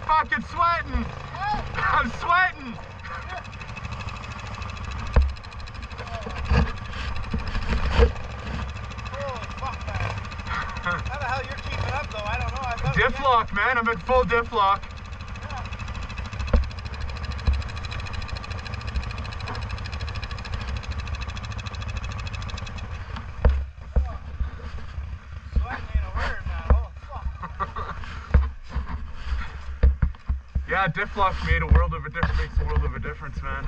fucking sweating. I'm sweating. Holy fuck, man. How the hell you're keeping up, though? I don't know. Diff lock, man. I'm in full diff lock. Yeah, Diff lock made a world of a difference. Makes a world of a difference, man.